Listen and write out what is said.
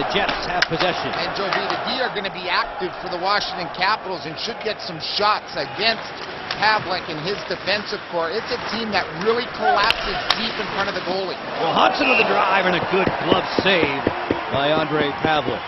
the Jets have possession. And Jovita. D are going to be active for the Washington Capitals and should get some shots against Pavelec and his defensive corps. It's a team that really collapses deep in front of the goalie. Well, Hudson with a drive and a good glove save by Ondrej Pavelec.